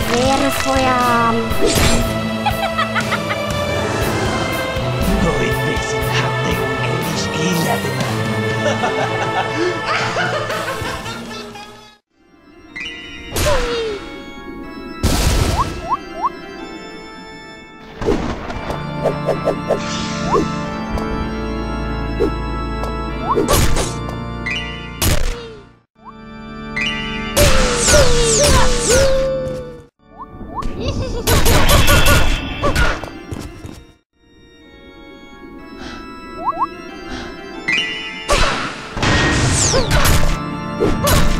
Verfeuer. Hoy presentarte eres Isla de Mar. Es Thank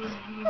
you.